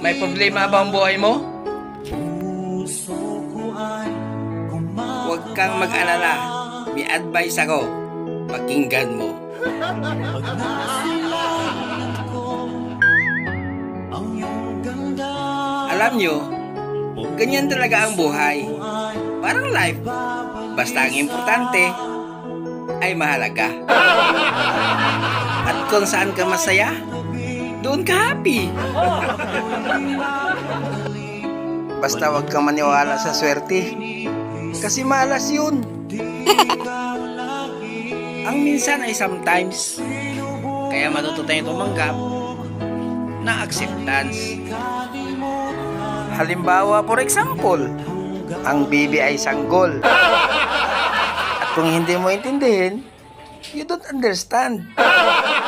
May problema ba ang buhay mo? Huwag kang mag-alala. May advice ako. Pakinggan mo. Alam nyo, ganyan talaga ang buhay. ay Parang life. Basta ang importante ay mahalaga. At kung saan ka masaya, doon ka happy. Basta wag kang maniwala sa swerte. Kasi malas yun. ang minsan ay sometimes. Kaya matuto tayong tumanggap na acceptance. Halimbawa, for example, ang baby ay sanggol. At kung hindi mo intindihin, you don't understand.